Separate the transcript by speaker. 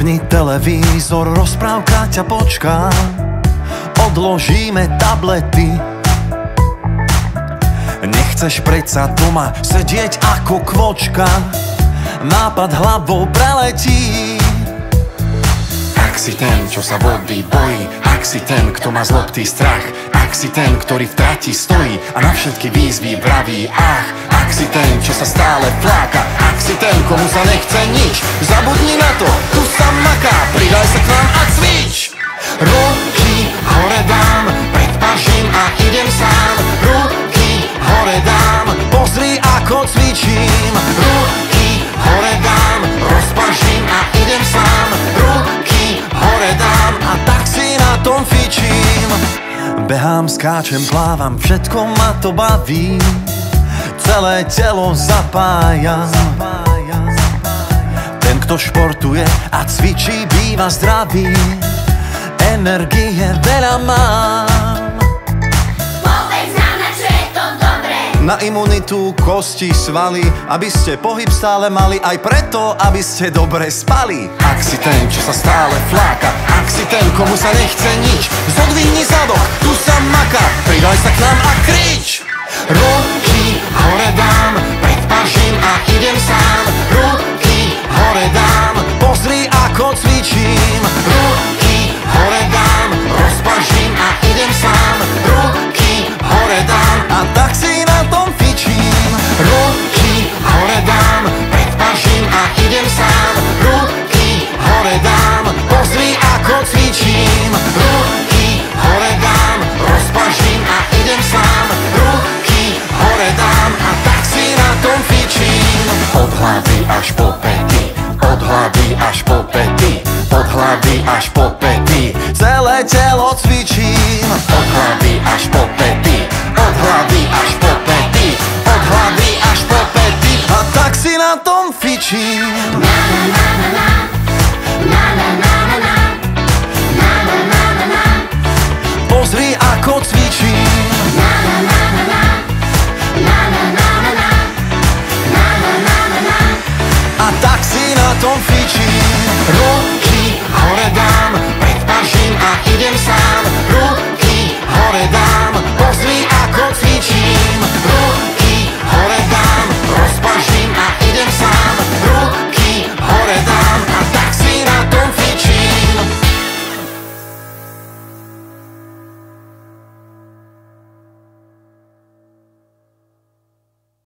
Speaker 1: Zapni televízor, rozprávka ťa počká. Odložíme tablety. Nechceš predsa doma sedieť ako kvočka. Nápad hlavou preletí.
Speaker 2: Ak si ten, čo sa vody bojí. Ak si ten, kto má zlobtý strach. Ak si ten, ktorý v trati stojí A na všetky výzvy vraví ach. Ak si ten, čo sa stále fláka. Ak si ten, komu sa nechce nič. Zabudni na to, tu sa sám. Ruky hore dám
Speaker 1: Pozri ako cvičím.
Speaker 2: Ruky hore dám Rozpažím a idem sám. Ruky hore dám
Speaker 1: A tak si na tom fičím. Behám, skáčem, plávam, všetko ma to baví. Celé telo zapájam Ten, kto športuje a cvičí, býva zdravý. Energie veľa mám
Speaker 3: Na
Speaker 1: imunitu, kosti, svaly Aby ste pohyb stále mali Aj preto, aby ste dobre spali.
Speaker 2: Ak si ten, čo sa stále fláka Ak si ten, komu sa nechce nič Zodvihni zadok, tu sa maká Pridaj sa k nám a krič. Ruky Od hlavy až po pety Od hlavy až po pety Od hlavy až po pety
Speaker 1: Celé telo cvičím
Speaker 2: Od hlavy až po pety Od hlavy až po pety Od hlavy až po pety
Speaker 1: A tak si na tom fičím Pozri tom fičím